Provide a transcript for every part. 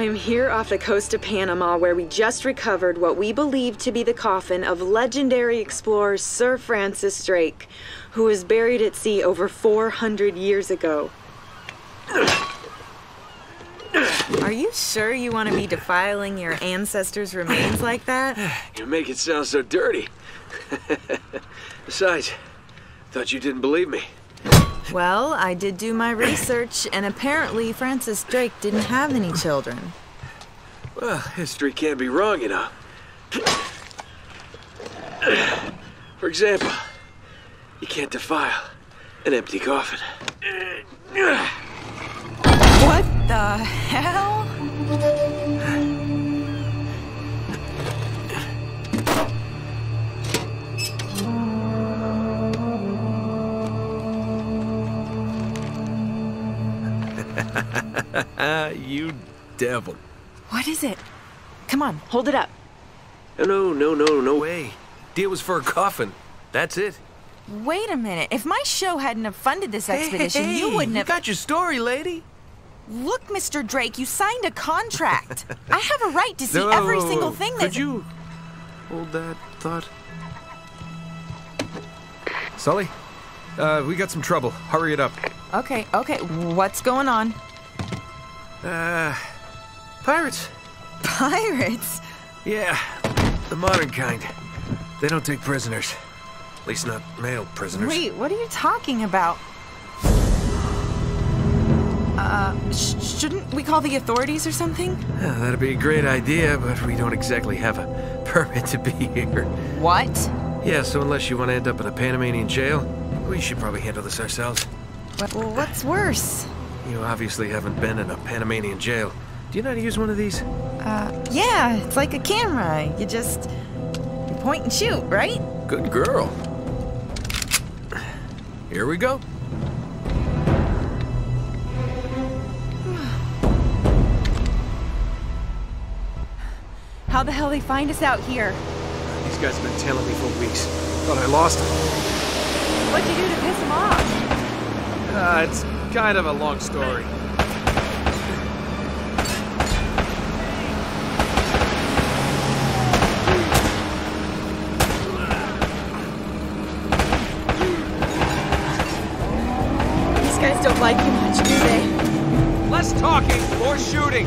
I'm here off the coast of Panama where we just recovered what we believe to be the coffin of legendary explorer Sir Francis Drake, who was buried at sea over 400 years ago. Are you sure you want to be defiling your ancestors' remains like that? You make it sound so dirty. Besides, thought you didn't believe me. Well, I did do my research, and apparently Francis Drake didn't have any children. Well, history can't be wrong, you know. For example, you can't defile an empty coffin. What the hell? you devil. What is it? Come on, hold it up. No, no, no, no way. Deal was for a coffin. That's it. Wait a minute. If my show hadn't have funded this expedition, Hey, you wouldn't you have. got your story, lady. Look, Mr. Drake, you signed a contract. I have a right to see No, every single thing that... Could you hold that thought? Sully, uh, we got some trouble. Hurry it up. Okay, okay. What's going on? Uh, pirates. Pirates? Yeah, the modern kind. They don't take prisoners. At least not male prisoners. Wait, what are you talking about? Uh, sh- shouldn't we call the authorities or something? Yeah, that'd be a great idea, but we don't exactly have a permit to be here. What? Yeah, so unless you want to end up in a Panamanian jail, we should probably handle this ourselves. Well, what's worse? You obviously haven't been in a Panamanian jail. Do you know how to use one of these? Uh, yeah, it's like a camera. You just you point and shoot, right? Good girl. Here we go. How the hell they find us out here? These guys have been tailing me for weeks. Thought I lost them. What'd you do to piss them off? Uh, it's kind of a long story. These guys don't like you much, do they? Less talking, more shooting.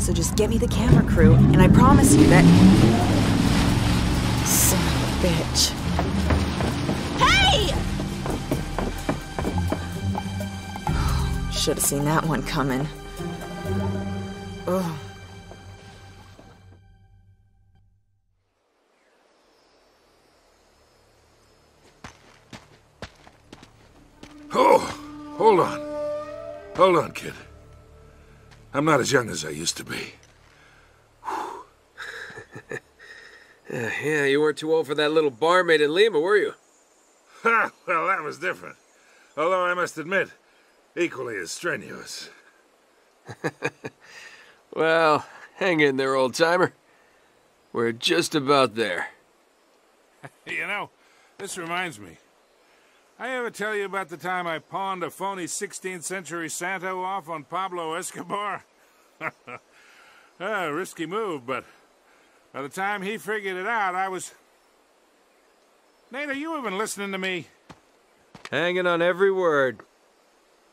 So just get me the camera crew, and I promise you that. Son of a bitch. Hey! Should have seen that one coming. Ugh. Oh, hold on. Hold on, kid. I'm not as young as I used to be. Uh, yeah, you weren't too old for that little barmaid in Lima, were you? Ha! Well, that was different. Although I must admit, equally as strenuous. Well, hang in there, old timer. We're just about there. You know, this reminds me. I ever tell you about the time I pawned a phony 16th century Santo off on Pablo Escobar? ah, risky move, but by the time he figured it out, I was. Nate, are you even listening to me? Hanging on every word.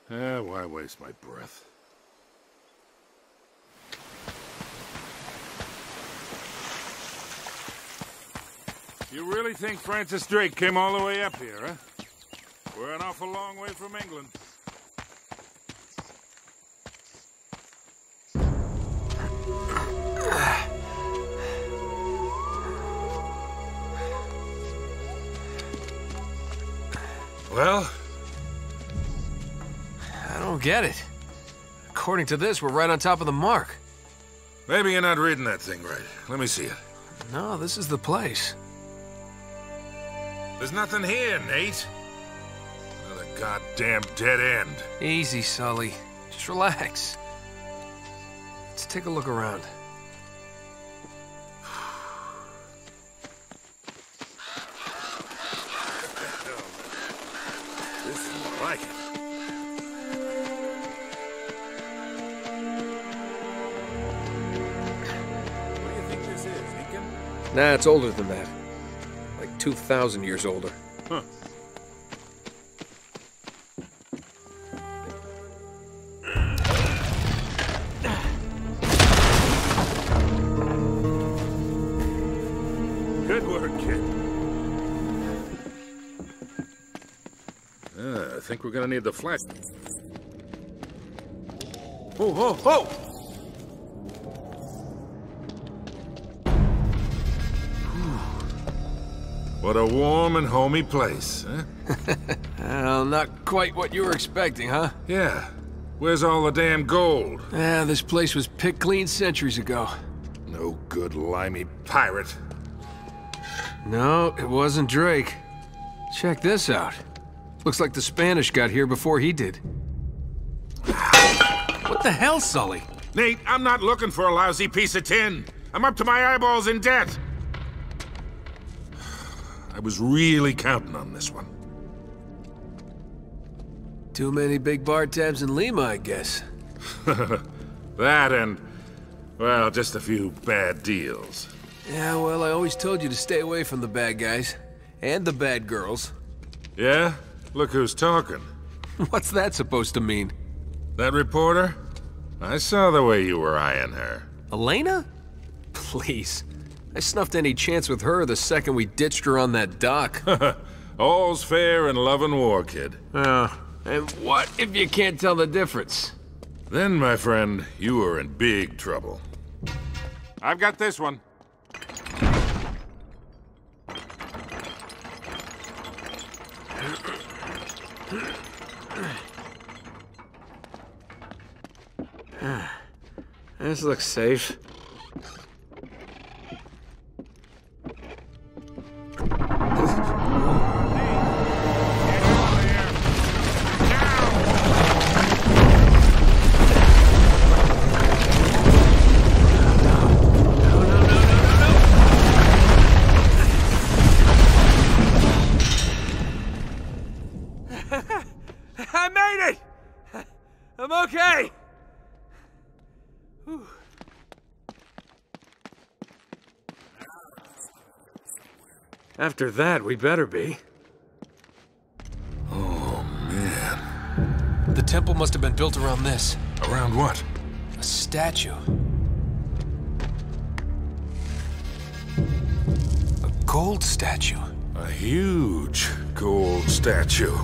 Ah, why waste my breath? You really think Francis Drake came all the way up here, huh? We're an awful long way from England. Well, I don't get it. According to this, we're right on top of the mark. maybe you're not reading that thing right. Let me see it. No, this is the place. There's nothing here, Nate. Another goddamn dead end. Easy, Sully. Just relax. Let's take a look around. This is like it. What do you think this is, Deacon? Nah, it's older than that. Like 2,000 years older. Huh. We're gonna need the flash. Oh, ho, ho! What a warm and homey place, huh? Eh? Well, not quite what you were expecting, huh? Yeah. Where's all the damn gold? Yeah, this place was picked clean centuries ago. No good limey pirate. No, it wasn't Drake. Check this out. Looks like the Spanish got here before he did. What the hell, Sully? Nate, I'm not looking for a lousy piece of tin. I'm up to my eyeballs in debt. I was really counting on this one. Too many big bar tabs in Lima, I guess. That and, well, just a few bad deals. Yeah, well, I always told you to stay away from the bad guys. And the bad girls. Yeah? Look who's talking. What's that supposed to mean? That reporter? I saw the way you were eyeing her. Elena? Please. I snuffed any chance with her the second we ditched her on that dock. All's fair in love and war, kid. Oh, and what if you can't tell the difference? Then, my friend, you are in big trouble. I've got this one. This looks safe. After that, we better be. Oh, man. The temple must have been built around this. Around what? A statue. A gold statue. A huge gold statue.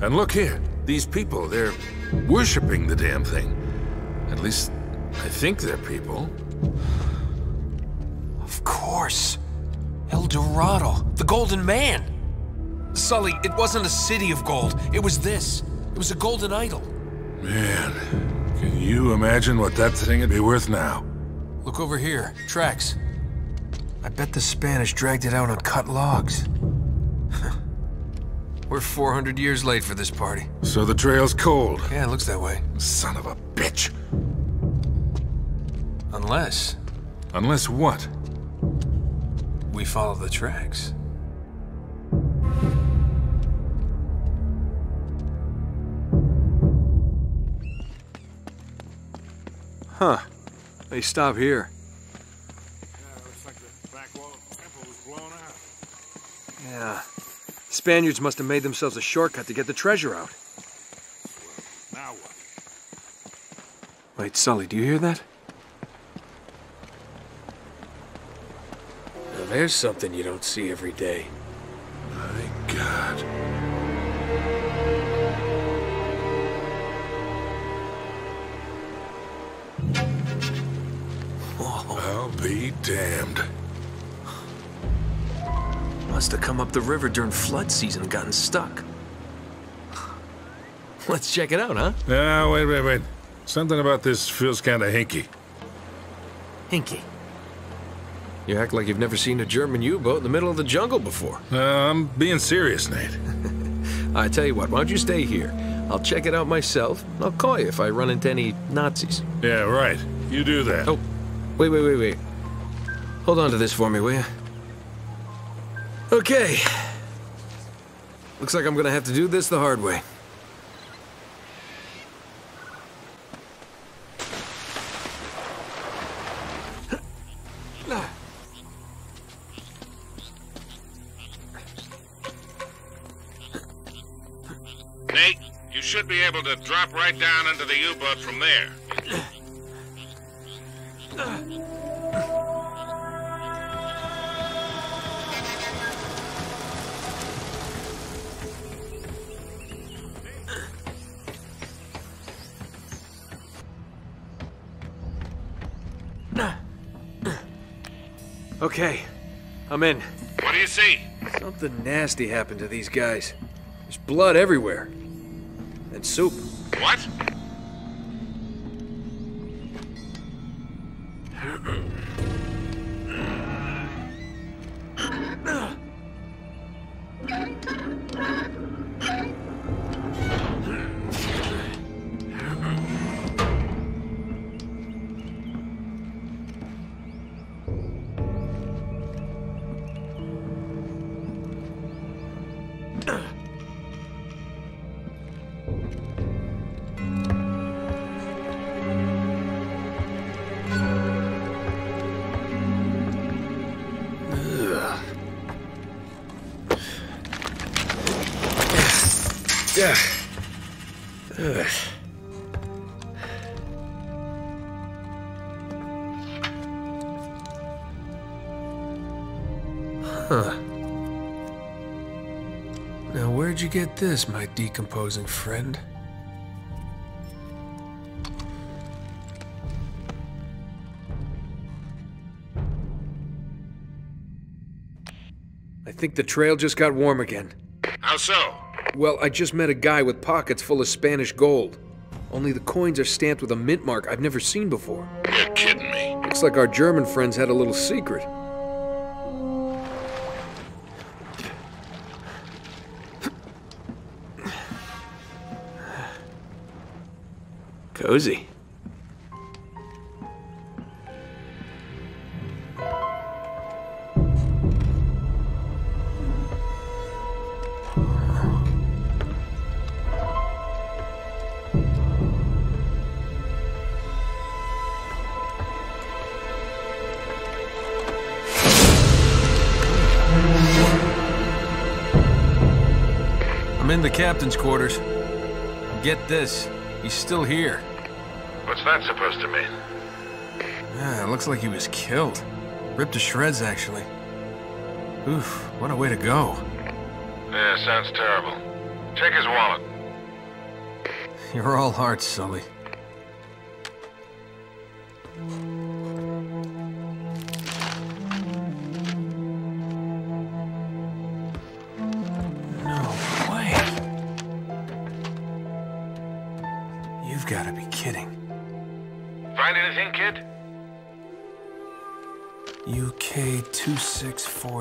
And look here, these people, they're worshipping the damn thing. At least, I think they're people. Of course. El Dorado, the Golden Man. Sully, it wasn't a city of gold. It was this. It was a golden idol. Man, can you imagine what that thing would be worth now? Look over here. Tracks. I bet the Spanish dragged it out on cut logs. We're 400 years late for this party. So the trail's cold. Yeah, it looks that way. Son of a bitch. Unless Unless what? We follow the tracks. Huh. They stop here. Yeah, looks like the back wall of the temple was blown out. Yeah. Spaniards must have made themselves a shortcut to get the treasure out. Now what? Wait, Sully, do you hear that? There's something you don't see every day. My God. I'll be damned. Must have come up the river during flood season and gotten stuck. Let's check it out, huh? Now, wait, wait, wait. Something about this feels kind of hinky. Hinky. You act like you've never seen a German U-boat in the middle of the jungle before. Uh, I'm being serious, Nate. I tell you what, why don't you stay here? I'll check it out myself. I'll call you if I run into any Nazis. Yeah, right. You do that. Oh, wait, wait, wait, wait. Hold on to this for me, will you? Okay. Looks like I'm gonna have to do this the hard way. Down into the U-boat from there. Okay, I'm in. What do you see? Something Something nasty happened to these guys. There's blood everywhere. And soup. What? Yeah. Ugh. Huh. Now, where'd you get this, my decomposing friend? I think the trail just got warm again. How so? Well, I just met a guy with pockets full of Spanish gold. Only the coins are stamped with a mint mark I've never seen before. You're kidding me. Looks like our German friends had a little secret. Cozy. Captain's quarters. Get this, he's still here. What's that supposed to mean? Yeah, it looks like he was killed. Ripped to shreds, actually. Oof, what a way to go. Yeah, sounds terrible. Take his wallet. You're all hearts, Sully.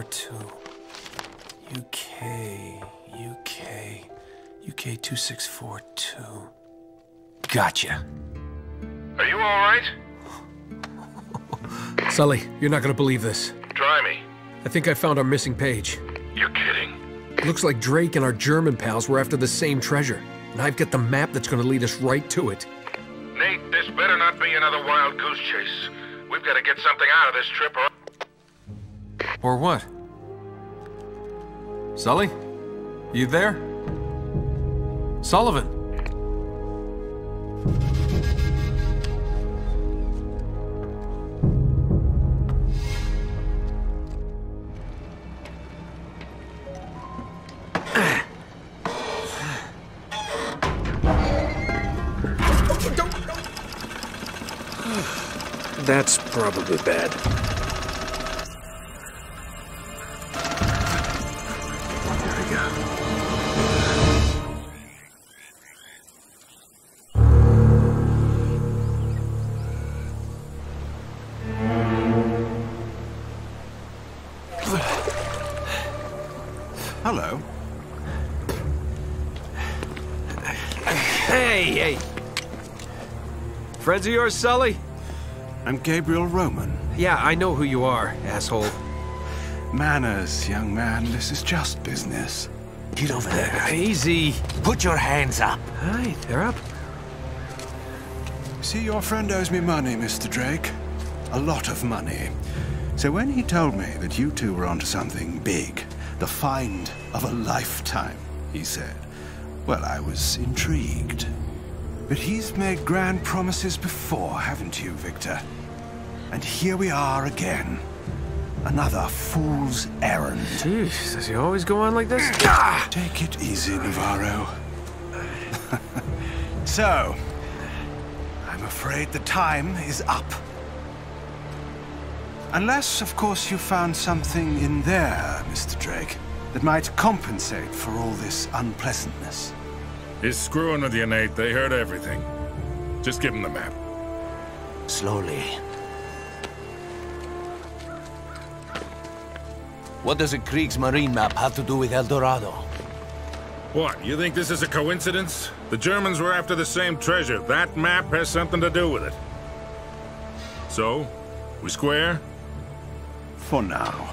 2642. UK, UK, UK 2642. Gotcha. Are you all right? Sully, you're not gonna believe this. Try me. I think I found our missing page. You're kidding. Looks like Drake and our German pals were after the same treasure. And I've got the map that's gonna lead us right to it. Nate, this better not be another wild goose chase. We've got to get something out of this trip or... Or what? Sully? You there? Sullivan? That's probably bad. Friends of yours, Sully? I'm Gabriel Roman. Yeah, I know who you are, asshole. Manners, young man. This is just business. Get over there. Easy. Put your hands up. Hi, they're up. See, your friend owes me money, Mr. Drake. A lot of money. So when he told me that you two were onto something big, the find of a lifetime, he said, well, I was intrigued. But he's made grand promises before, haven't you, Victor? And here we are again. Another fool's errand. Jeez, does he always go on like this? Take it easy, Navarro. so, I'm afraid the time is up. Unless, of course, you found something in there, Mr. Drake. that might compensate for all this unpleasantness? He's screwing with you, Nate. They heard everything. Just give him the map. Slowly. What does a Kriegsmarine map have to do with El Dorado? What, you think this is a coincidence? The Germans were after the same treasure. That map has something to do with it. So, we square? For now.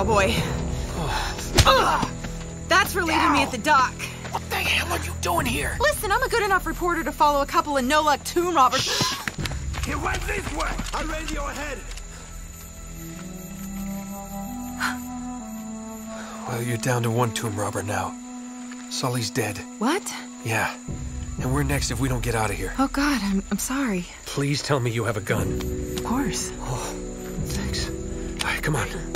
Cowboy. Ugh. That's for leaving me at the dock. Oh, what the hell are you doing here? Listen, I'm a good enough reporter to follow a couple of no-luck tomb robbers. He went this way! I'll radio ahead! Well, you're down to one tomb robber now. Sully's dead. What? Yeah. And we're next if we don't get out of here. Oh God, I'm I'm sorry. Please tell me you have a gun. Of course. Oh, thanks. All right, come on.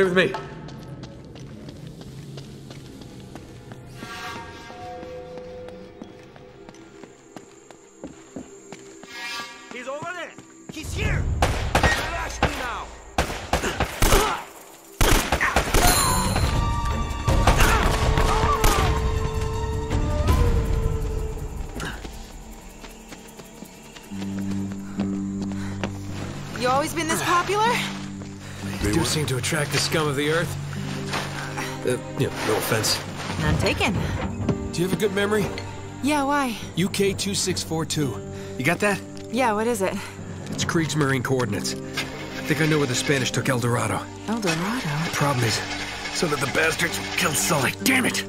Stay with me. Attract the scum of the earth. Uh, yeah, no offense. None taken. Do you have a good memory? Yeah, why? UK 2642. You got that? Yeah, what is it? It's Kriegsmarine coordinates. I think I know where the Spanish took El Dorado. El Dorado. The problem is, some of the bastards killed Sully. Damn it!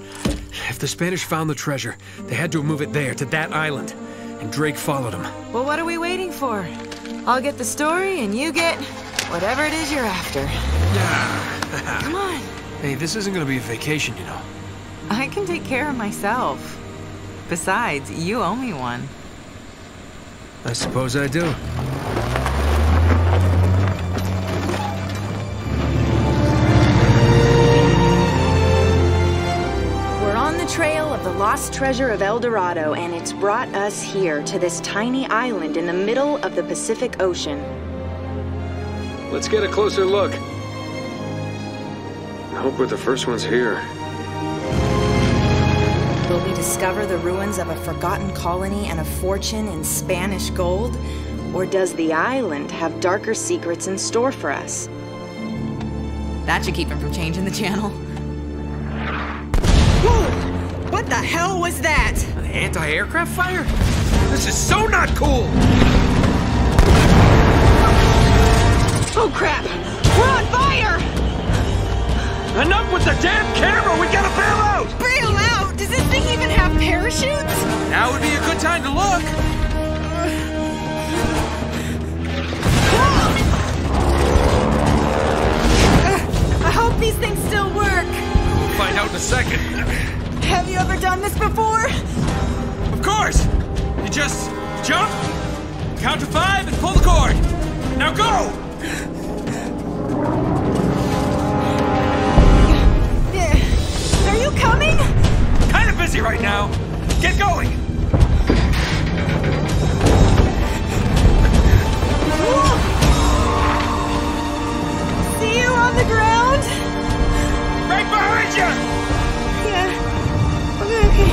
If the Spanish found the treasure, they had to move it there, to that island. And Drake followed them. Well, what are we waiting for? I'll get the story, and you get whatever it is you're after. Come on. Hey, this isn't gonna be a vacation, you know. I can take care of myself. Besides, you owe me one. I suppose I do. We're on the trail of the lost treasure of El Dorado, and it's brought us here to this tiny island in the middle of the Pacific Ocean. Let's get a closer look. I hope we're the first ones here. Will we discover the ruins of a forgotten colony and a fortune in Spanish gold? Or does the island have darker secrets in store for us? That should keep him from changing the channel. Whoa! What the hell was that? An anti-aircraft fire? This is so not cool! Oh crap! We're on fire! Enough with the damn camera! We gotta bail out! Bail out! Does this thing even have parachutes? Now would be a good time to look! I hope these things still work. We'll find out in a second. Have you ever done this before? Of course! You just jump, count to five, and pull the cord. Now go! coming? Kind of busy right now. Get going! See you on the ground? Right behind you! Yeah. Okay, okay.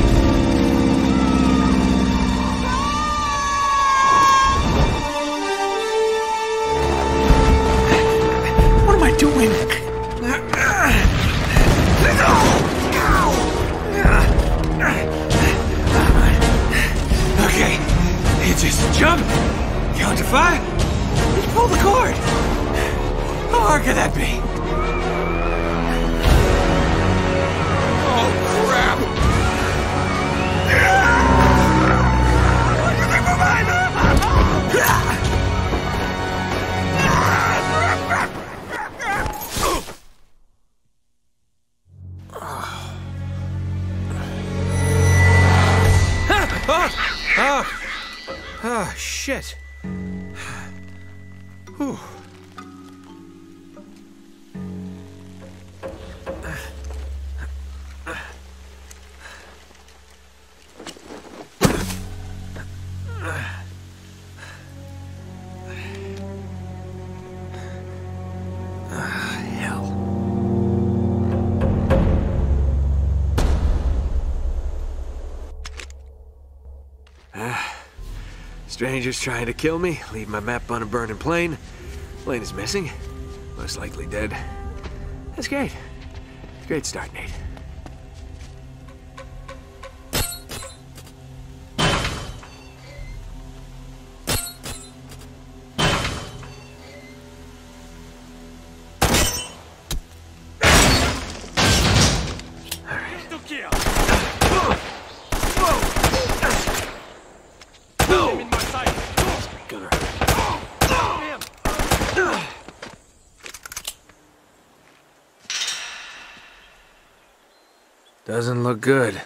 What am I doing? Jump! Count to five. Just pull the cord. How hard could that be? Ah, Strangers trying to kill me, leave my map on a burning plane. Elena's missing. Most likely dead. That's great. It's a Great start, Nate. Good.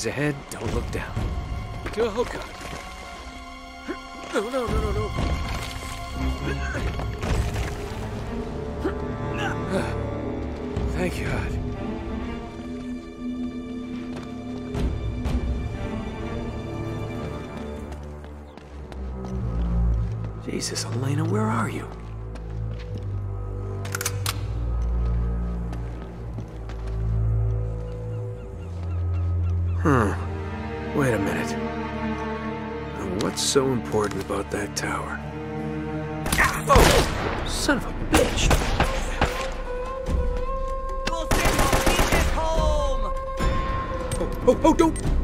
Eyes ahead, don't look down. Oh, God. No, no, no, no, no. Thank God. Jesus, Elena, where are you? So important about that tower? Oh! Son of a bitch! home. Oh, oh, oh, don't!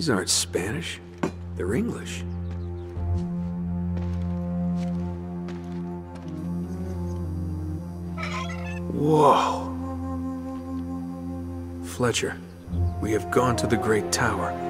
These aren't Spanish. They're English. Whoa. Fletcher, we have gone to the Great Tower.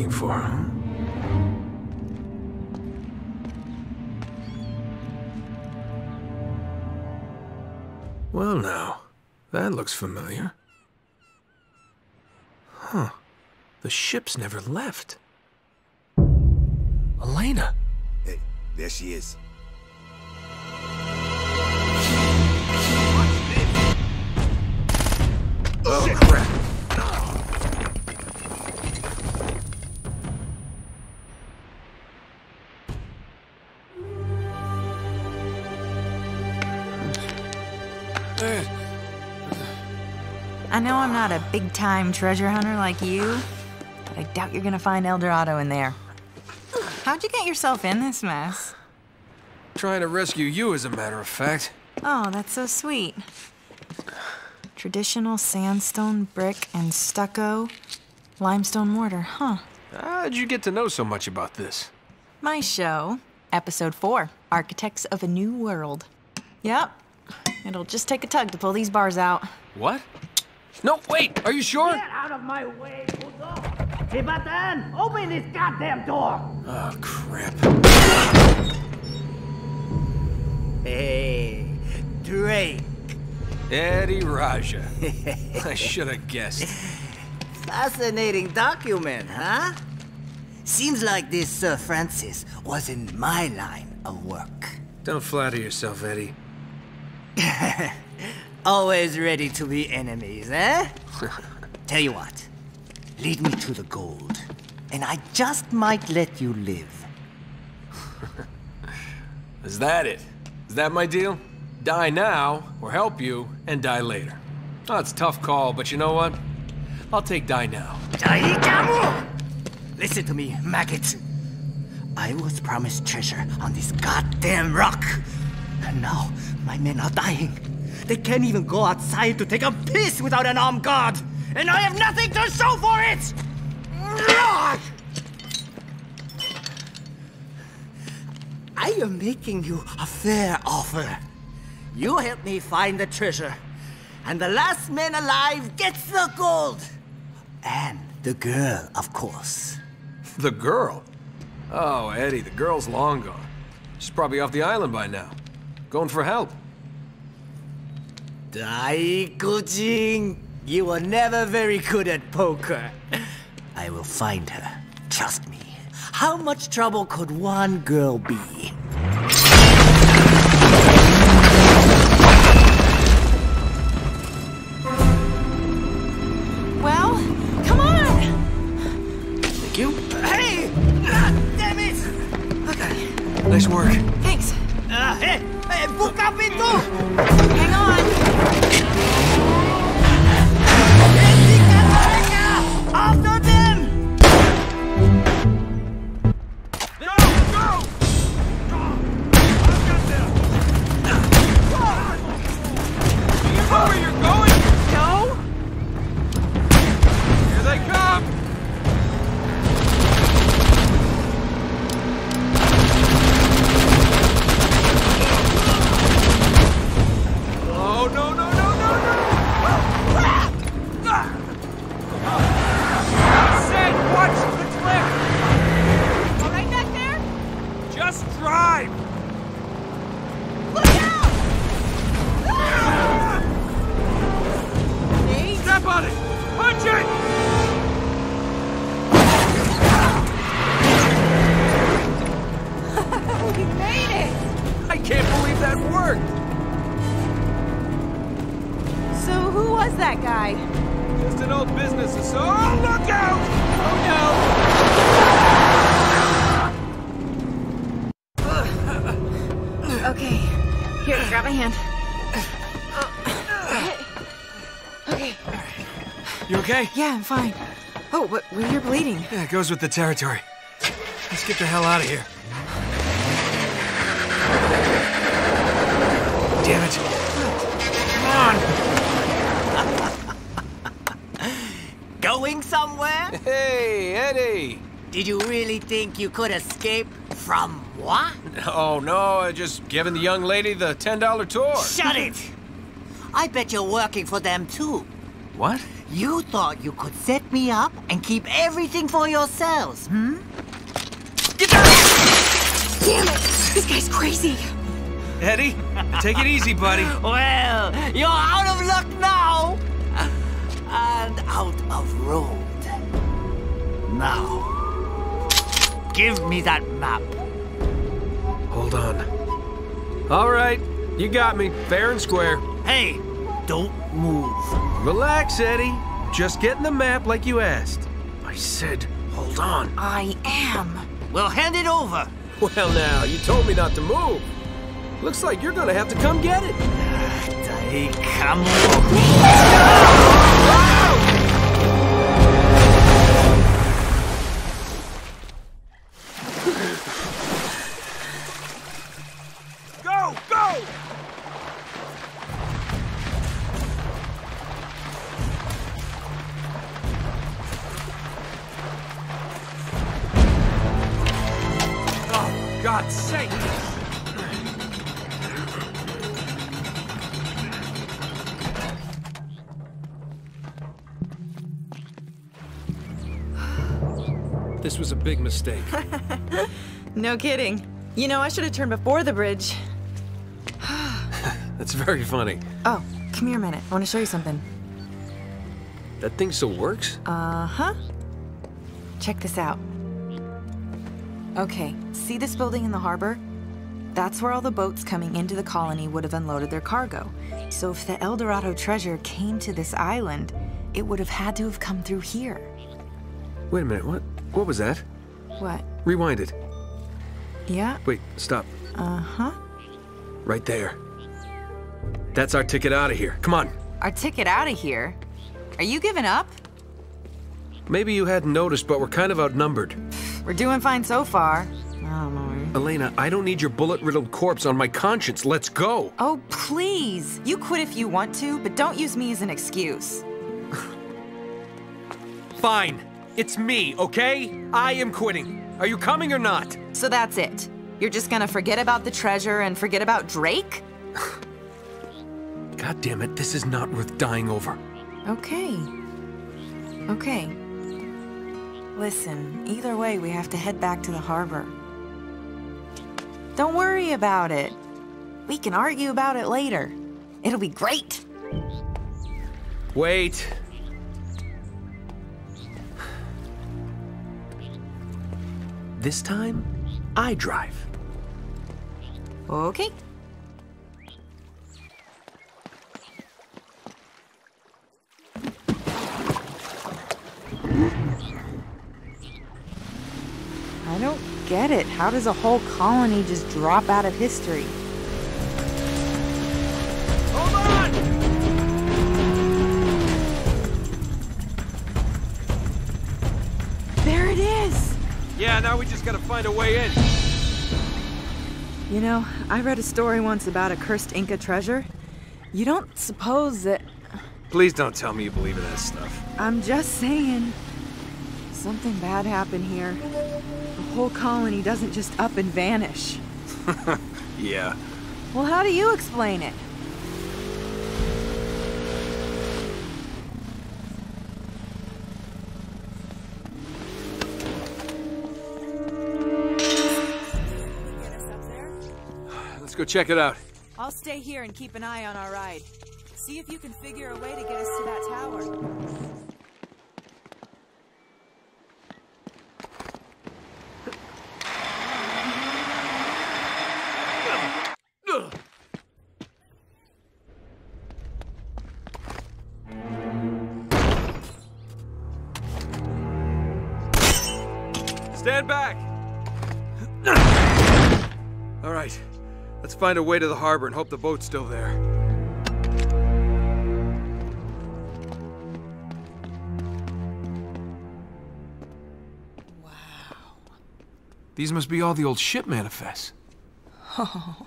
Looking for? Well now, that looks familiar. Huh. The ship's never left. Elena! Hey, there she is. I know I'm not a big time treasure hunter like you, but I doubt you're gonna find El Dorado in there. How'd you get yourself in this mess? Trying to rescue you, as a matter of fact. Oh, that's so sweet. Traditional sandstone, brick, and stucco, limestone mortar, huh? How'd you get to know so much about this? My show, episode four Architects of a New World. Yep, it'll just take a tug to pull these bars out. What? No, wait! Are you sure? Get out of my way, Puto! Hey, Batan, open this goddamn door! Oh, crap. Hey, Drake. Eddie Raja. I should have guessed. Fascinating document, huh? Seems like this Sir Francis was in my line of work. Don't flatter yourself, Eddie. Always ready to be enemies, eh? Tell you what, lead me to the gold, and I just might let you live. Is that it? Is that my deal? Die now, or help you, and die later. Oh, it's a tough call, but you know what? I'll take die now. Listen to me, maggot. I was promised treasure on this goddamn rock. And now my men are dying. They can't even go outside to take a piss without an armed guard. And I have nothing to show for it! I am making you a fair offer. You help me find the treasure, and the last man alive gets the gold. And the girl, of course. The girl? Oh, Eddie, the girl's long gone. She's probably off the island by now. Going for help. Daikujin, you were never very good at poker. I will find her. Trust me. How much trouble could one girl be? Well, come on! Thank you. Hey! Ah, damn it! Nice work. Thanks. Ah, hey! Hey, buka pintu! Hang okay? Yeah, I'm fine. Oh, but well, you're bleeding. Yeah, it goes with the territory. Let's get the hell out of here. Damn it. Come on! Going somewhere? Hey, Eddie! Did you really think you could escape from what? Oh, no, I just giving the young lady the $10 tour. Shut it! I bet you're working for them too. What? You thought you could set me up and keep everything for yourselves, hmm? Damn it! This guy's crazy. Eddie, take it easy, buddy. Well, you're out of luck now! And out of road. Now, give me that map. Hold on. All right, you got me, fair and square. Hey, don't move. Relax, Eddie. Just getting the map like you asked. I said, hold on. I am. Well, hand it over. Well, now, you told me not to move. Looks like you're gonna have to come get it. Hey, come God's sake! This was a big mistake. No kidding. You know, I should have turned before the bridge. That's very funny. Oh, come here a minute. I want to show you something. That thing still works? Uh huh. Check this out. Okay, see this building in the harbor? That's where all the boats coming into the colony would have unloaded their cargo. So if the El Dorado treasure came to this island, it would have had to have come through here. Wait a minute, what? What was that? What? Rewind it. Yeah? Wait, stop. Uh huh. Right there. That's our ticket out of here. Come on. Our ticket out of here? Are you giving up? Maybe you hadn't noticed, but we're kind of outnumbered. We're doing fine so far. Oh, I don't. Elena, I don't need your bullet-riddled corpse on my conscience. Let's go. Oh, please. You quit if you want to, but don't use me as an excuse. Fine. It's me, okay? I am quitting. Are you coming or not? So that's it. You're just gonna forget about the treasure and forget about Drake? God damn it, this is not worth dying over. Okay. Okay. Listen, either way, we have to head back to the harbor. Don't worry about it. We can argue about it later. It'll be great. Wait. This time, I drive. Okay. I don't get it. How does a whole colony just drop out of history? Hold on! There it is! Yeah, now we just gotta find a way in. You know, I read a story once about a cursed Inca treasure. You don't suppose that. Please don't tell me you believe in that stuff. I'm just saying. Something bad happened here. The whole colony doesn't just up and vanish. Yeah. Well, how do you explain it? Let's go check it out. I'll stay here and keep an eye on our ride. See if you can figure a way to get us to that tower. Find a way to the harbor and hope the boat's still there. Wow. These must be all the old ship manifests. Oh.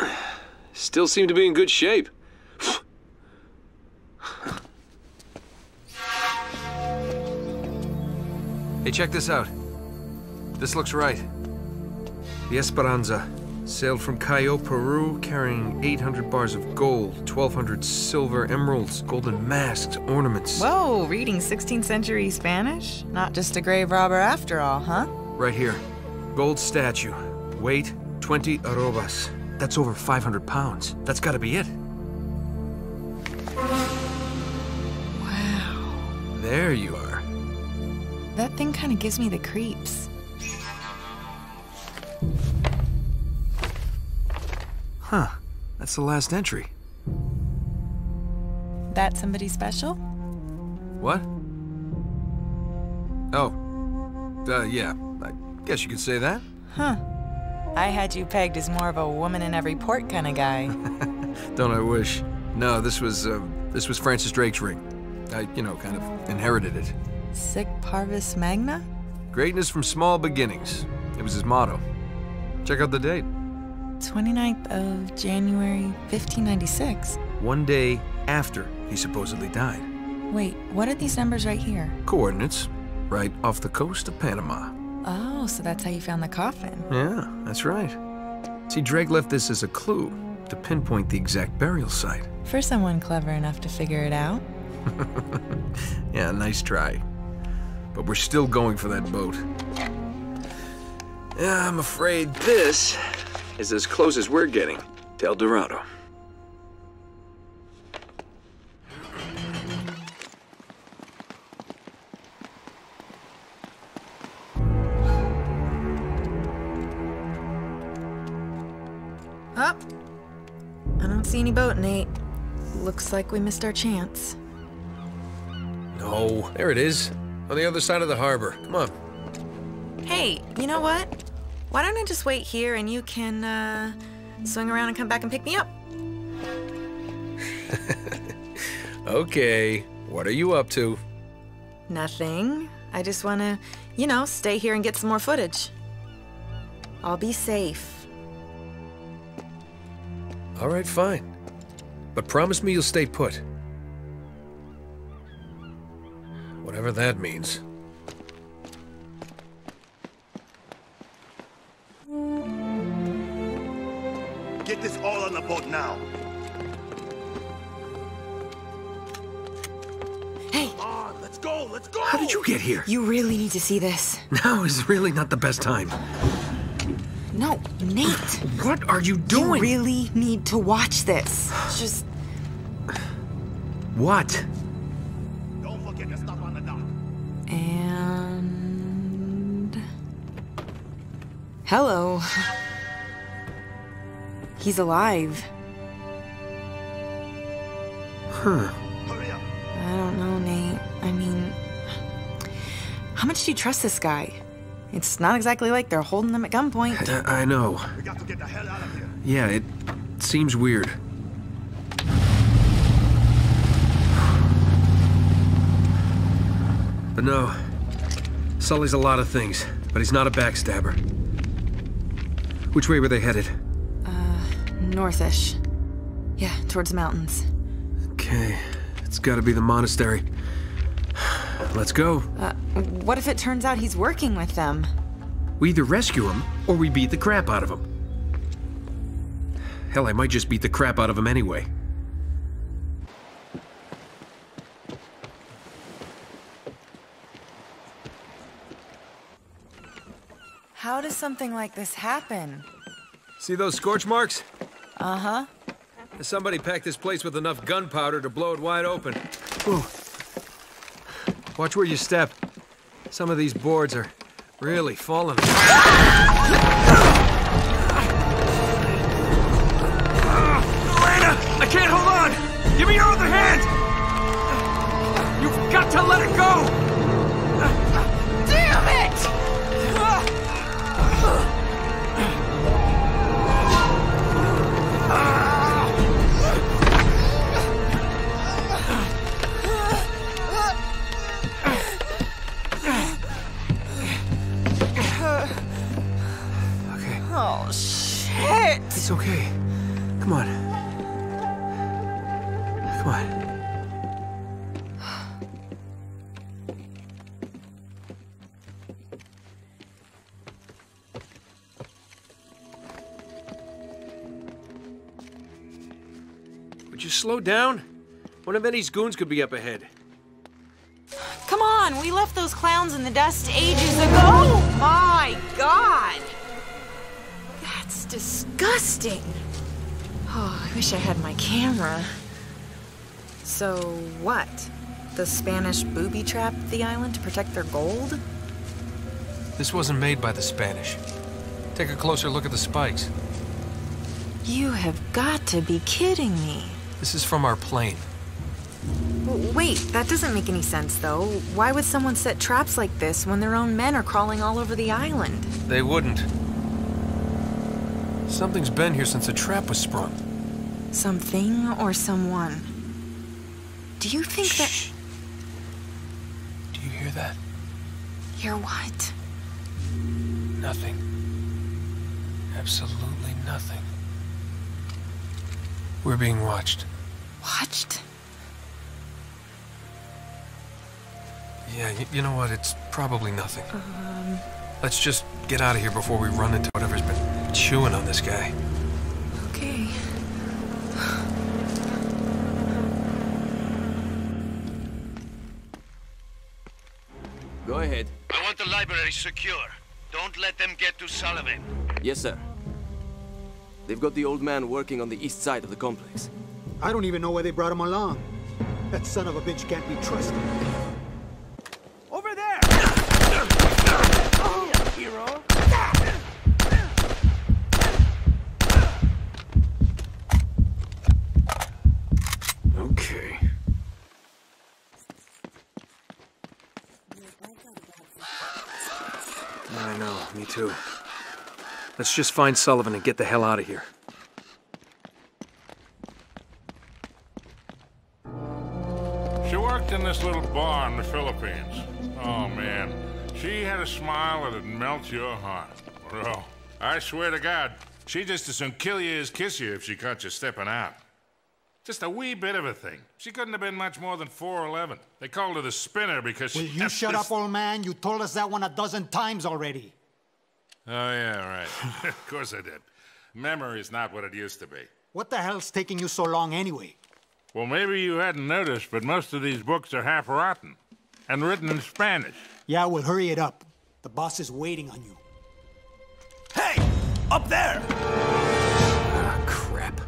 Still seem to be in good shape. Hey, check this out. This looks right. The Esperanza sailed from Callao, Peru, carrying 800 bars of gold, 1,200 silver emeralds, golden masks, ornaments. Whoa, reading 16th century Spanish? Not just a grave robber after all, huh? Right here. Gold statue. Weight 20 arrobas. That's over 500 pounds. That's gotta be it. Wow. There you are. That thing kind of gives me the creeps. Huh. That's the last entry. That somebody special? What? Oh. Uh, yeah. I guess you could say that. Huh. I had you pegged as more of a woman in every port kind of guy. Don't I wish? No, this was, uh, this was Francis Drake's ring. I, you know, kind of inherited it. Sic parvis magna? Greatness from small beginnings. It was his motto. Check out the date. 29th of January, 1596. One day after he supposedly died. Wait, what are these numbers right here? Coordinates, right off the coast of Panama. Oh, so that's how you found the coffin. Yeah, that's right. See, Drake left this as a clue to pinpoint the exact burial site. For someone clever enough to figure it out. yeah, nice try. But we're still going for that boat. Yeah, I'm afraid this is as close as we're getting to El Dorado. Up. I don't see any boat, Nate. Looks like we missed our chance. No, there it is. On the other side of the harbor. Come on. Hey, you know what? Why don't I just wait here and you can, uh, swing around and come back and pick me up? okay, what are you up to? Nothing. I just want to, you know, stay here and get some more footage. I'll be safe. All right, fine. But promise me you'll stay put. Whatever that means. Get this all on the boat now. Hey, Come on, let's go, let's go! How did you get here? you really need to see this. Now is really not the best time. No, Nate. What are you doing? You really need to watch this. Just what? Don't forget to stop on the dock. and hello. He's alive. Huh. Up. I don't know, Nate. I mean, how much do you trust this guy? It's not exactly like they're holding them at gunpoint. I, I know. We got to get the hell out of here. Yeah, it seems weird. But no, Sully's a lot of things, but he's not a backstabber. Which way were they headed? Northish. Yeah, towards the mountains. Okay, it's gotta be the monastery. Let's go. Uh, what if it turns out he's working with them? We either rescue him, or we beat the crap out of him. Hell, I might just beat the crap out of him anyway. How does something like this happen? See those scorch marks? Uh huh. Somebody packed this place with enough gunpowder to blow it wide open. Ooh. Watch where you step. Some of these boards are really falling. Elena! I can't hold on! Give me your other hand! You've got to let it go! It's okay. Come on. Come on. Would you slow down? One of Eddie's goons could be up ahead. Come on, we left those clowns in the dust ages ago! Oh my god! Disgusting. Oh, I wish I had my camera. So, what? The Spanish booby trapped the island to protect their gold? This wasn't made by the Spanish. Take a closer look at the spikes. You have got to be kidding me. This is from our plane. W- Wait, that doesn't make any sense, though. Why would someone set traps like this when their own men are crawling all over the island? They wouldn't. Something's been here since the trap was sprung. Something or someone? Do you think that. Do you hear that? Hear what? Nothing. Absolutely nothing. We're being watched. Watched? Yeah, you know what? It's probably nothing. Um. Let's just get out of here before we run into whatever's been chewing on this guy. Okay. Go ahead. I want the library secure. Don't let them get to Sullivan. Yes, sir. They've got the old man working on the east side of the complex. I don't even know why they brought him along. That son of a bitch can't be trusted. Over there! Hero. Okay. I know, me too. Let's just find Sullivan and get the hell out of here. She worked in this little bar in the Philippines. Oh, man. She had a smile that'd melt your heart. Bro, I swear to God, she'd just as soon kill you as kiss you if she caught you stepping out. Just a wee bit of a thing. She couldn't have been much more than 4'11. They called her the spinner because she. Will you shut up, old man? You told us that one a dozen times already. Oh, yeah, right. of course I did. Memory's not what it used to be. What the hell's taking you so long anyway? Well, maybe you hadn't noticed, but most of these books are half rotten and written in Spanish. Yeah, well, hurry it up. The boss is waiting on you. Hey! Up there! Ah, crap.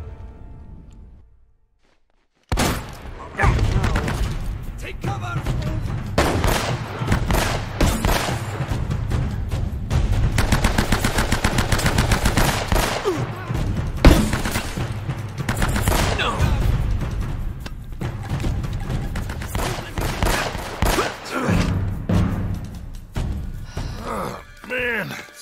Take cover!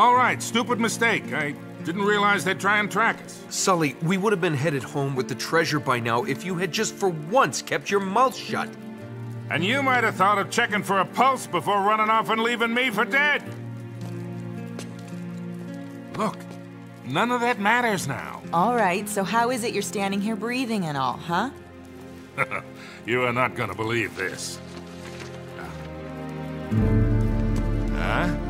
All right, stupid mistake. I didn't realize they'd try and track us. Sully, we would have been headed home with the treasure by now if you had just for once kept your mouth shut. And you might have thought of checking for a pulse before running off and leaving me for dead. Look, none of that matters now. All right, so how is it you're standing here breathing and all, huh? you are not gonna believe this. Uh, huh?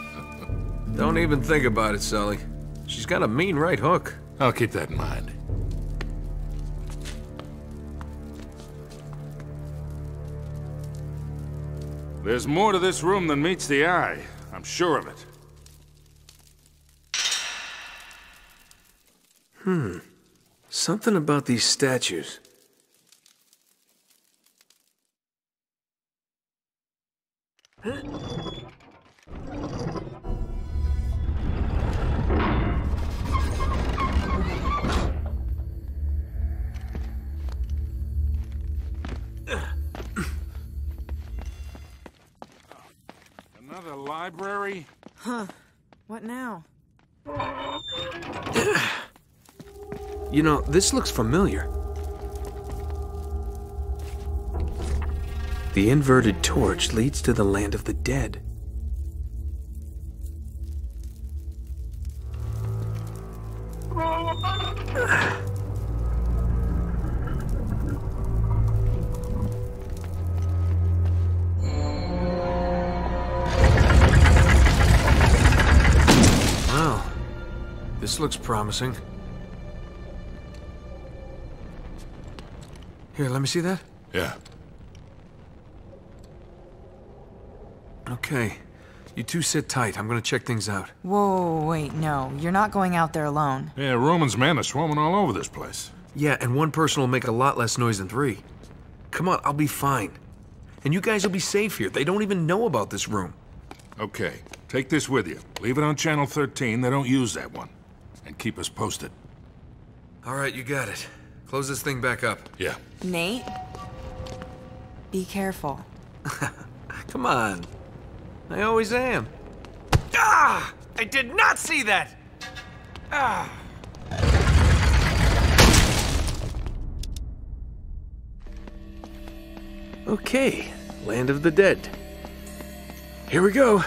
Don't even think about it, Sully. She's got a mean right hook. I'll keep that in mind. There's more to this room than meets the eye. I'm sure of it. Hmm. Something about these statues. Another library? Huh. What now? You know, this looks familiar. The inverted torch leads to the land of the dead. This looks promising. Here, let me see that. Yeah. Okay. You two sit tight. I'm gonna check things out. Whoa, wait, no. You're not going out there alone. Yeah, Roman's men are swarming all over this place. Yeah, and one person will make a lot less noise than three. Come on, I'll be fine. And you guys will be safe here. They don't even know about this room. Okay, take this with you. Leave it on Channel 13. They don't use that one. And keep us posted. All right, you got it. Close this thing back up. Yeah. Nate? Be careful. Come on. I always am. Ah! I did not see that! Ah! Okay, Land of the Dead. Here we go.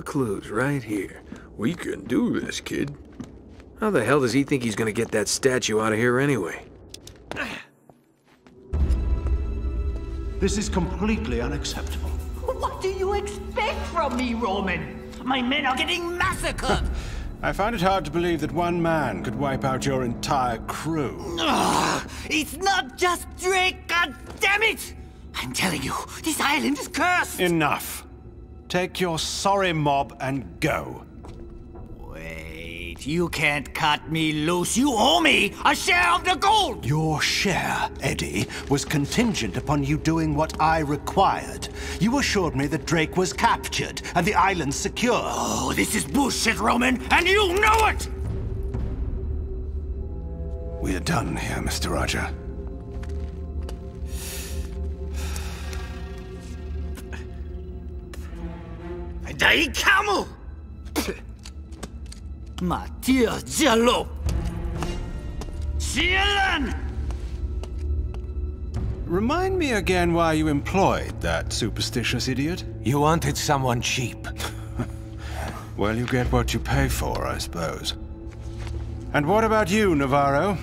The clues right here. We can do this, kid. How the hell does he think he's gonna get that statue out of here anyway? This is completely unacceptable. What do you expect from me, Roman? My men are getting massacred! I find it hard to believe that one man could wipe out your entire crew. Ugh, it's not just Drake, god damn it! I'm telling you, this island is cursed! Enough. Take your sorry mob and go. Wait, you can't cut me loose. You owe me a share of the gold! Your share, Eddie, was contingent upon you doing what I required. You assured me that Drake was captured and the island secure. Oh, this is bullshit, Roman, and you know it! We are done here, Mr. Raja. Dai camel! Matthias Jallo! Cielan! Remind me again why you employed that superstitious idiot. You wanted someone cheap. well, you get what you pay for, I suppose. And what about you, Navarro?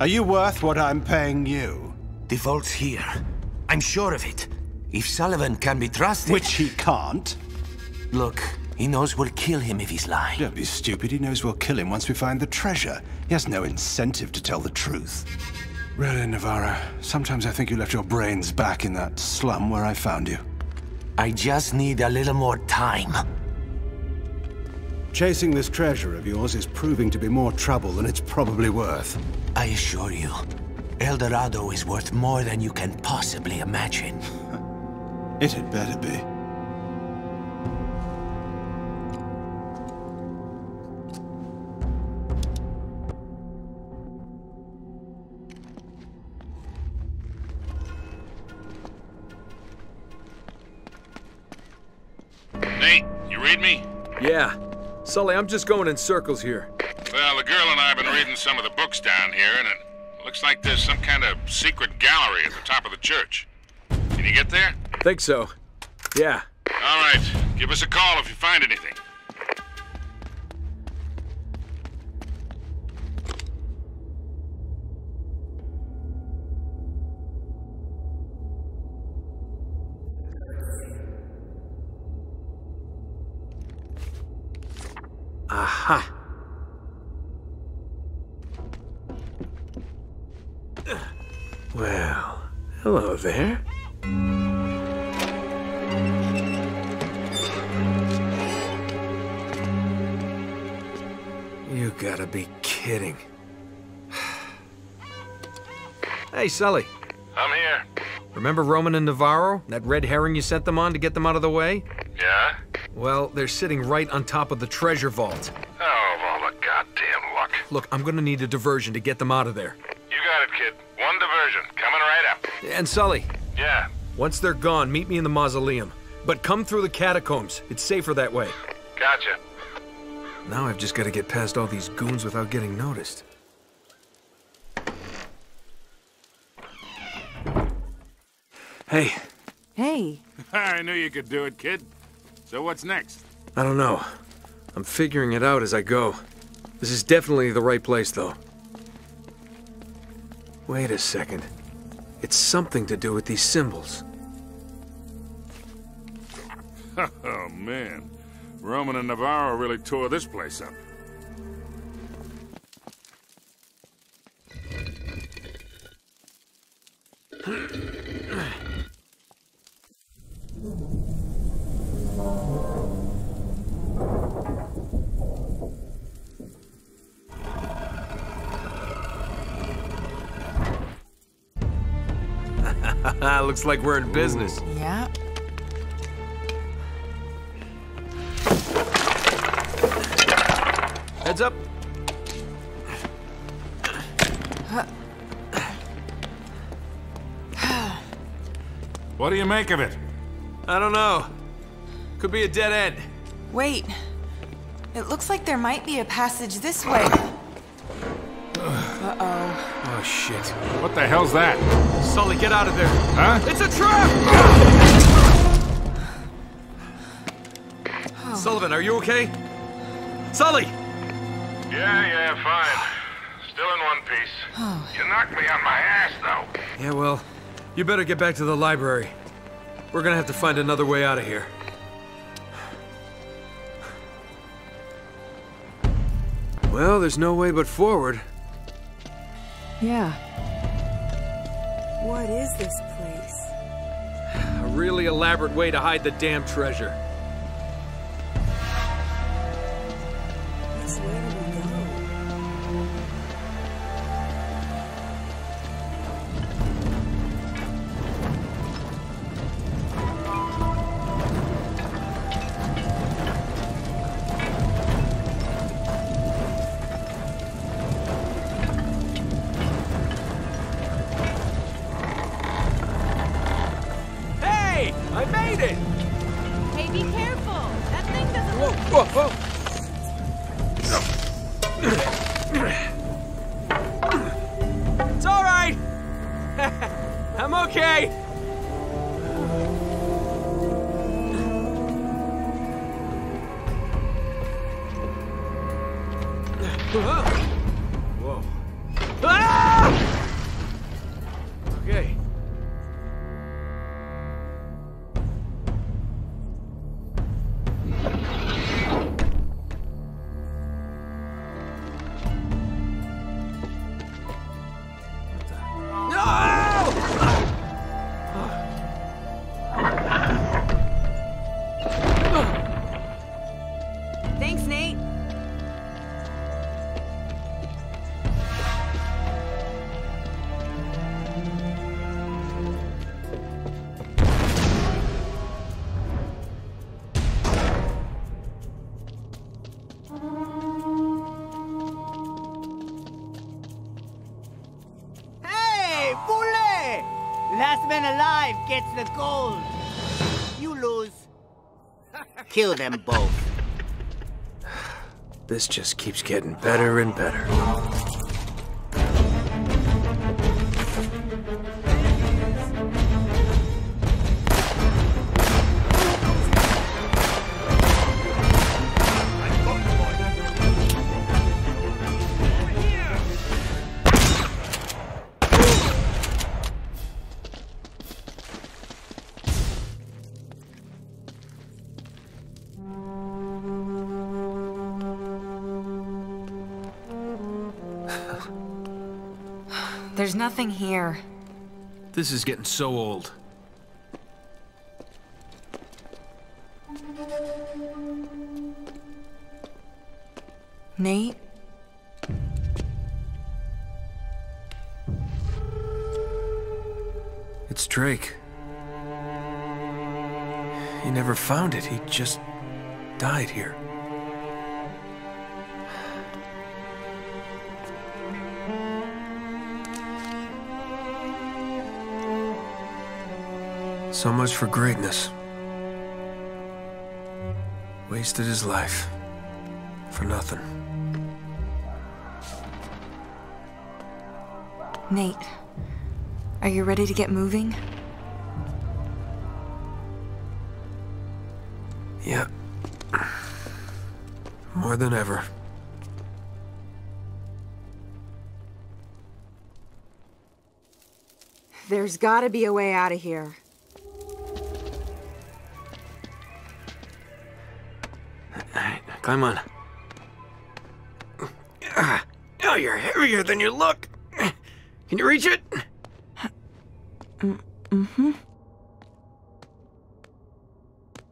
Are you worth what I'm paying you? The vault's here. I'm sure of it. If Sullivan can be trusted... Which he can't. Look, he knows we'll kill him if he's lying. Don't be stupid. He knows we'll kill him once we find the treasure. He has no incentive to tell the truth. Really, Navarro, sometimes I think you left your brains back in that slum where I found you. I just need a little more time. Chasing this treasure of yours is proving to be more trouble than it's probably worth. I assure you, El Dorado is worth more than you can possibly imagine. it had better be. Sully, I'm just going in circles here. Well, the girl and I have been reading some of the books down here, and it looks like there's some kind of secret gallery at the top of the church. Can you get there? Think so. Yeah. All right. Give us a call if you find anything. Hello there. You gotta be kidding. hey, Sully. I'm here. Remember Roman and Navarro? That red herring you sent them on to get them out of the way? Yeah? Well, they're sitting right on top of the treasure vault. Oh, of all the goddamn luck. Look, I'm gonna need a diversion to get them out of there. You got it, kid. And Sully, Yeah. once they're gone, meet me in the mausoleum. But come through the catacombs. It's safer that way. Gotcha. Now I've just gotta get past all these goons without getting noticed. Hey, Hey, I knew you could do it, kid. So what's next? I don't know. I'm figuring it out as I go. This is definitely the right place, though. Wait a second. It's something to do with these symbols. oh, man. Roman and Navarro really tore this place up. Looks like we're in business. yeah. Heads up. What do you make of it? I don't know. Could be a dead end. Wait. It looks like there might be a passage this way. Uh-oh. Shit. What the hell's that? Sully, get out of there. Huh? It's a trap! Sullivan, are you okay? Sully! Yeah, yeah, fine. Still in one piece. You knocked me on my ass, though. Yeah, well, you better get back to the library. We're gonna have to find another way out of here. Well, there's no way but forward. Yeah. What is this place? A really elaborate way to hide the damn treasure. Last man alive gets the gold. You lose. kill them both. This just keeps getting better and better. Nothing here. This is getting so old. Nate? It's Drake. He never found it. He just died here. So much for greatness. Wasted his life. For nothing. Nate, are you ready to get moving? Yeah. More than ever. There's gotta be a way out of here. Climb on. Oh, you're heavier than you look. Can you reach it? Mm-hmm.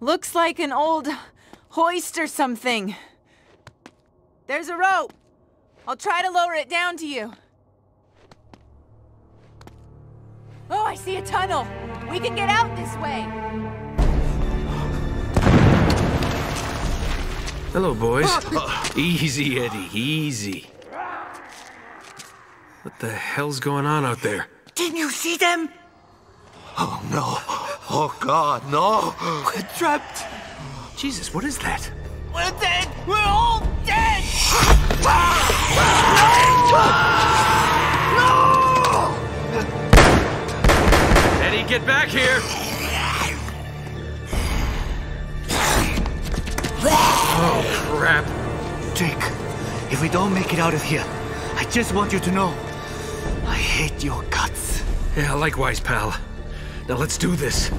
Looks like an old hoist or something. There's a rope. I'll try to lower it down to you. Oh, I see a tunnel. We can get out this way. Hello, boys. Oh, oh, easy, Eddie, easy. What the hell's going on out there? Didn't you see them? Oh no. Oh god, no. We're trapped. Jesus, what is that? We're dead. We're all it out of here, I just want you to know I hate your guts. Yeah, likewise, pal. Now let's do this.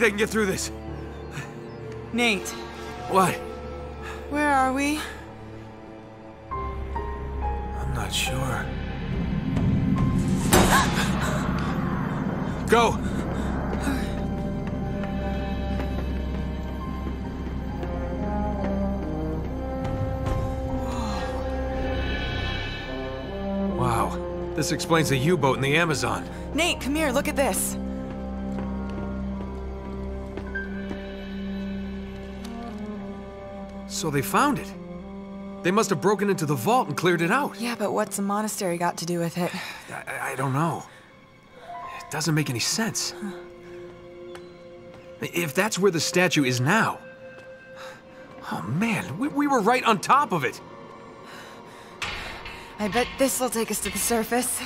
They can get through this. Nate, What? where are we? I'm not sure. Go! Wow. This explains the U-boat in the Amazon. Nate, come here, look at this. So they found it. They must have broken into the vault and cleared it out. Yeah, but what's a monastery got to do with it? I, I don't know. It doesn't make any sense. If that's where the statue is now. Oh man, we, we were right on top of it. I bet this will take us to the surface.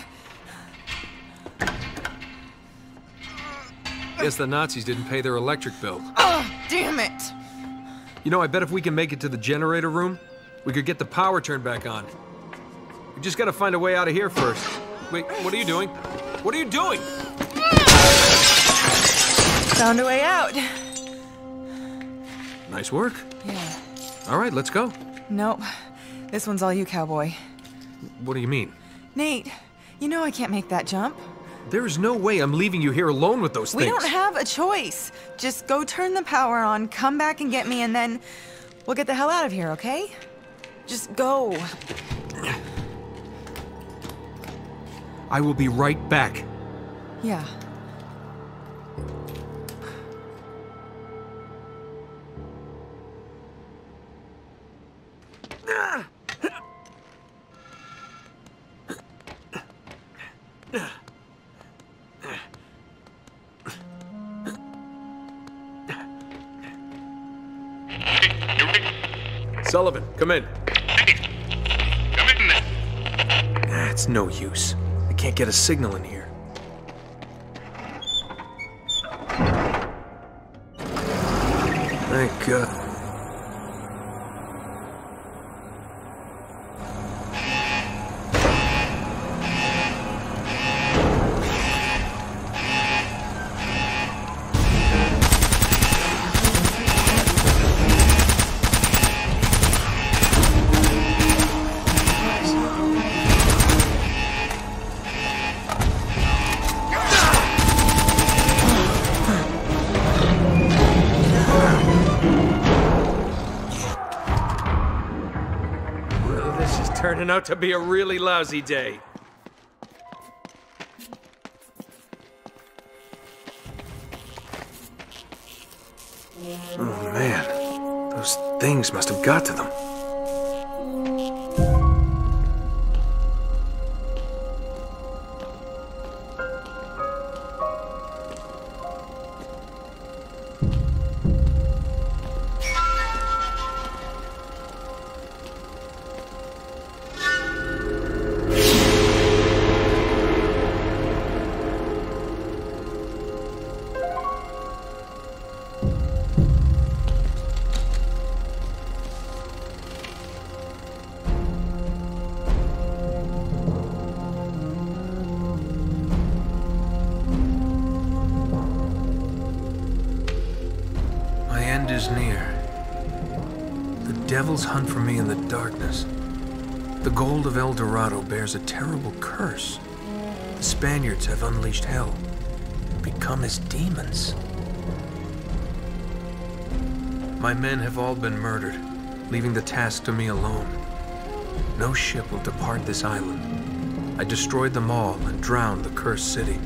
Guess the Nazis didn't pay their electric bill. Oh, damn it! You know, I bet if we can make it to the generator room, we could get the power turned back on. We just gotta find a way out of here first. Wait, what are you doing? What are you doing? Found a way out. Nice work. Yeah. All right, let's go. Nope. This one's all you, cowboy. What do you mean? Nate, you know I can't make that jump. There is no way I'm leaving you here alone with those We things. We don't have a choice. Just go turn the power on, come back and get me, and then we'll get the hell out of here, okay? Just go. I will be right back. Yeah. Sullivan, come in. Hey, Come in Nah, it's no use. I can't get a signal in here. Thank God. Out to be a really lousy day. Oh man, those things must have got to them. Dorado bears a terrible curse. The Spaniards have unleashed hell, become as demons. My men have all been murdered, leaving the task to me alone. No ship will depart this island. I destroyed them all and drowned the cursed city.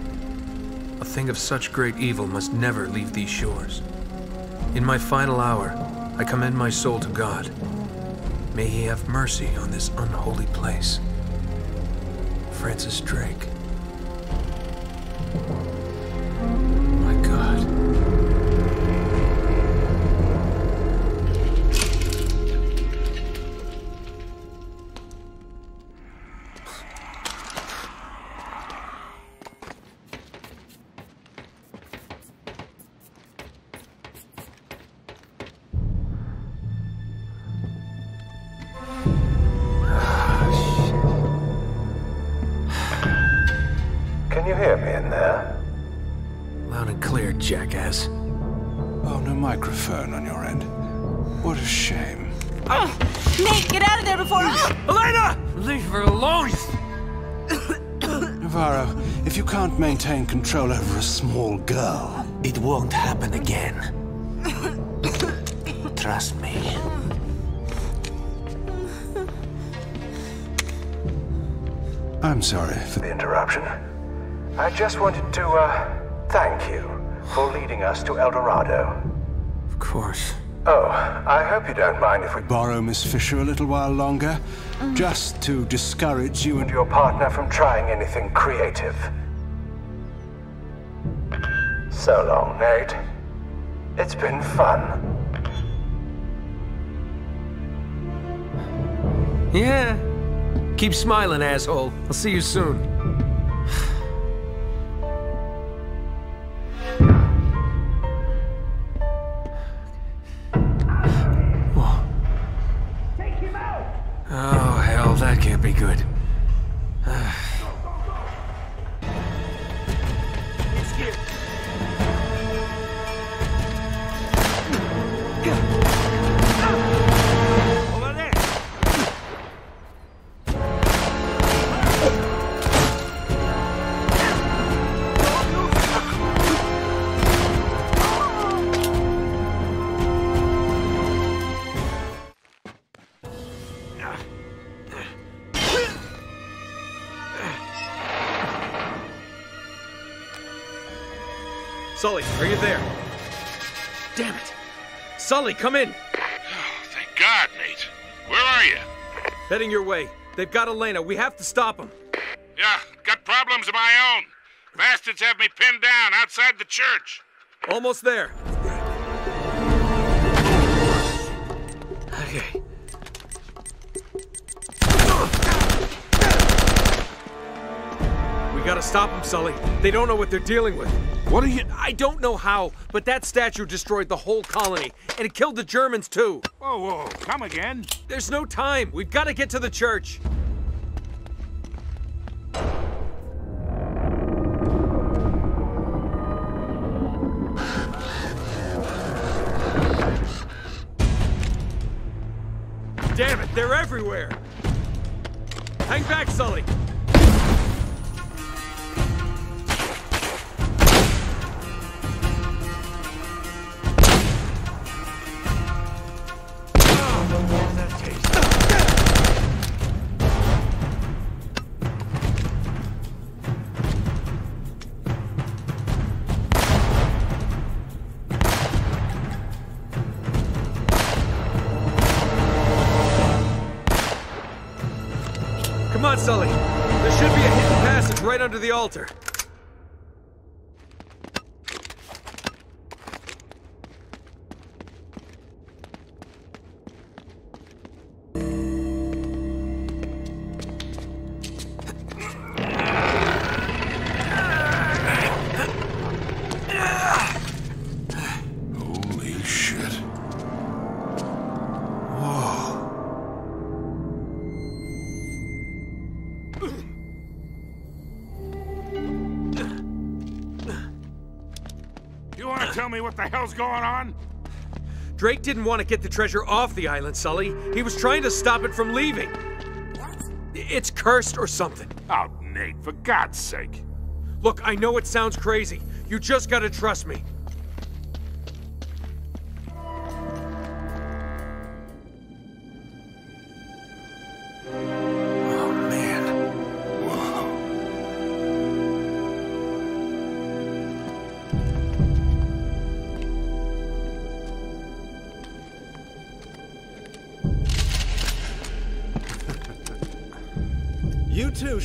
A thing of such great evil must never leave these shores. In my final hour, I commend my soul to God. May he have mercy on this unholy place. Francis Drake. Hear me in there? Loud and clear, jackass. Oh, no microphone on your end. What a shame. Ah! Oh, Nate, get out of there before. Oh. Elena! Leave her alone! Navarro, if you can't maintain control over a small girl, it won't happen again. Trust me. I'm sorry for the interruption. I just wanted to, uh, thank you for leading us to El Dorado. Of course. Oh, I hope you don't mind if we borrow Miss Fisher a little while longer, just to discourage you and your partner from trying anything creative. So long, Nate. It's been fun. Yeah. Keep smiling, asshole. I'll see you soon. Sully, come in! Oh, thank God, Nate. Where are you? Heading your way. They've got Elena. We have to stop them. Yeah, got problems of my own. Bastards have me pinned down outside the church. Almost there. Okay. We gotta stop them, Sully. They don't know what they're dealing with. What are you... I don't know how, but that statue destroyed the whole colony, and it killed the Germans, too. Whoa, whoa, come again? There's no time. We've got to get to the church. Damn it, they're everywhere! Hang back, Sully! Sully. There should be a hidden passage right under the altar. Hell's going on? Drake didn't want to get the treasure off the island, Sully. He was trying to stop it from leaving. It's cursed or something. Oh, Nate, for God's sake. Look, I know it sounds crazy. You just gotta trust me.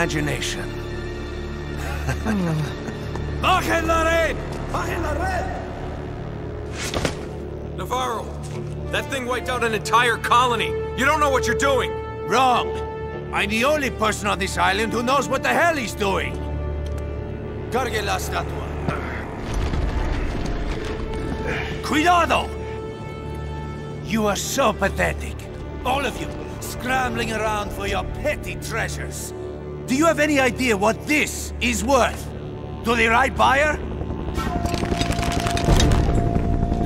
Imagination. Bajen la red! Bajen la red! Navarro, that thing wiped out an entire colony. You don't know what you're doing. Wrong. I'm the only person on this island who knows what the hell he's doing. Cargue la estatua. Cuidado! You are so pathetic. All of you, scrambling around for your petty treasures. Do you have any idea what this is worth? To the right buyer?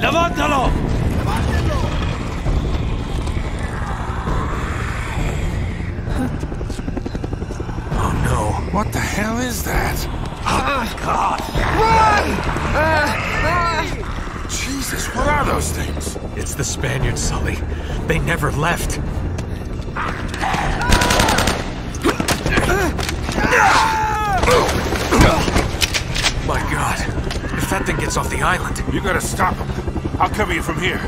Levántalo! Oh no. What the hell is that? Oh, God! Run! Ah, ah. Jesus, what are those things? It's the Spaniards, Sully. They never left. My god. If that thing gets off the island. You gotta stop him. I'll cover you from here.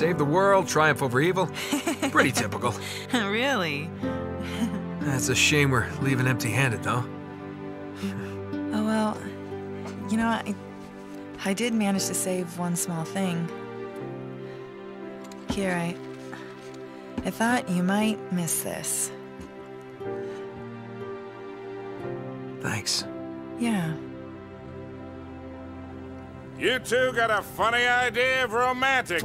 Save the world, triumph over evil. Pretty typical. really? That's a shame we're leaving empty-handed, though. Oh well, you know, I, I did manage to save one small thing. Here, I, I thought you might miss this. Thanks. Yeah. You two got a funny idea of romantic.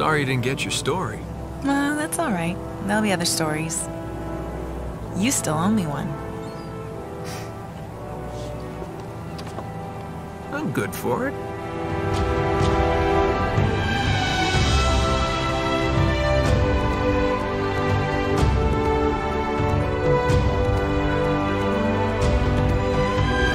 Sorry you didn't get your story. Well, that's all right. There'll be other stories. You still owe me one. I'm good for it.